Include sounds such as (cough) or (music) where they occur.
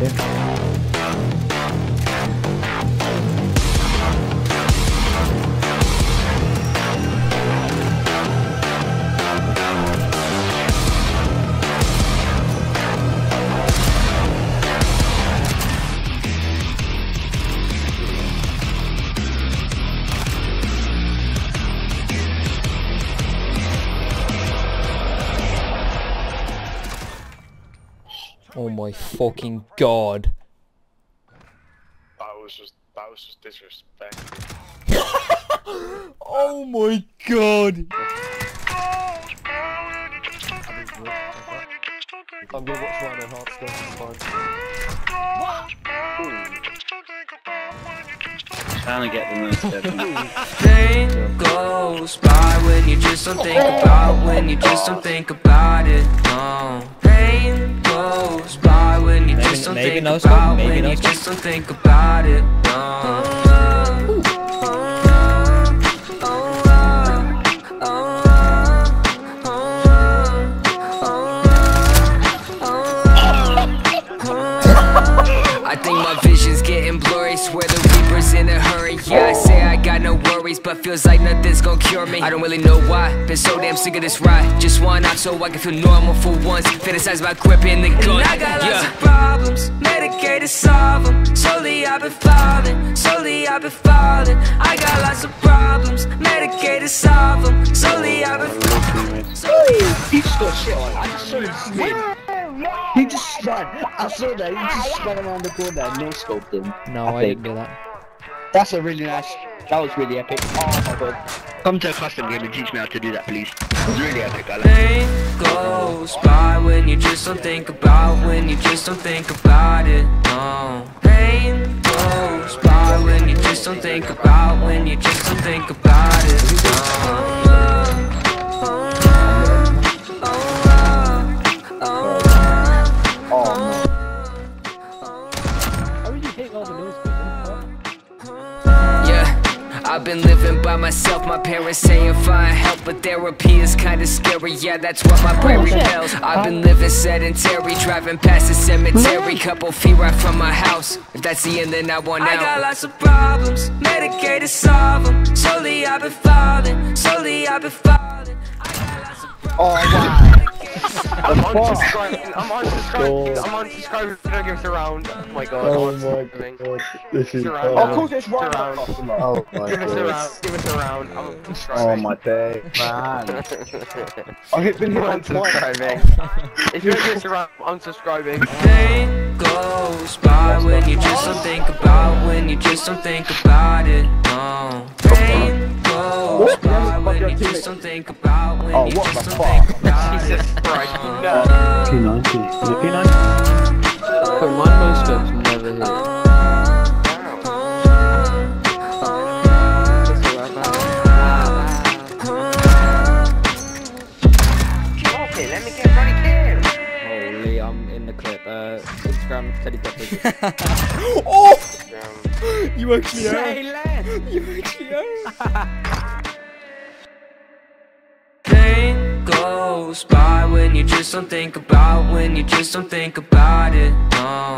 just my Oh my fucking god. That was just that was just disrespectful. (laughs) Oh my god. I'm gonna watch Ryan Hart still, it's fine. Trying to get the most definitely. (laughs) Pain goes by when you just don't think about when you just don't think about it. No. Maybe- just don't maybe think no scope, maybe no scope. just don't think about it. I think my vision's getting blurry. Swear the reaper's in a hurry. Yeah, I got but feels like nothing's gonna cure me. I don't really know why. Been so damn sick of this ride. Just one out so I can feel normal for once. Fantasize about gripping the gun. I got lots of problems, medicated solve them. Slowly I've been falling, slowly I've been falling. I got lots of problems, medicated solve them. Slowly I've been falling. He just got shit on. I just saw him spin. He just spun. I saw that. He just spun around the corner and no scoped him. No, I didn't do that. That's a really nice. That was really epic. Oh my god. Come to a custom game and teach me how to do that, please. It was really epic. I like it. Goes by when you just don't think about when you just don't think about it. No. Pain goes by when you just don't think about when you just don't think about it. No. I've been living by myself. My parents saying find help, but therapy is kinda scary. Yeah, that's what my brain repels. I've been living sedentary, driving past the cemetery. Couple feet right from my house. If that's the end, then I want out. I got lots of problems, medicated solve them. Slowly I've been falling, slowly I've been falling. I got lots of problems. I'm unsubscribing. I'm unsubscribing. I'm unsubscribing for Games Around. Oh my god. Oh I'm my unsubscribing. god, this is Surround. Of course it's Surround. right. Oh my Give us a god. round. Give us a round. I'm Oh unsubscribing. my day, man. (laughs) I've hit- been I'm hit on twice. unsubscribing. if you don't give us a round, I'm unsubscribing. Pain goes by when you just don't think about when you just don't think about it. No. Pain goes by when you just don't think about when Oh, you what just the don't fuck? think about it. Jesus Christ, no. P90. Is it P90? But my no-scope's never hit. Okay, let me get ready here. Holy, I'm in the clip. Uh, Instagram, Teddy Peppers. (laughs) oh! You actually are. You actually are. Goes by when you just don't think about when you just don't think about it. No.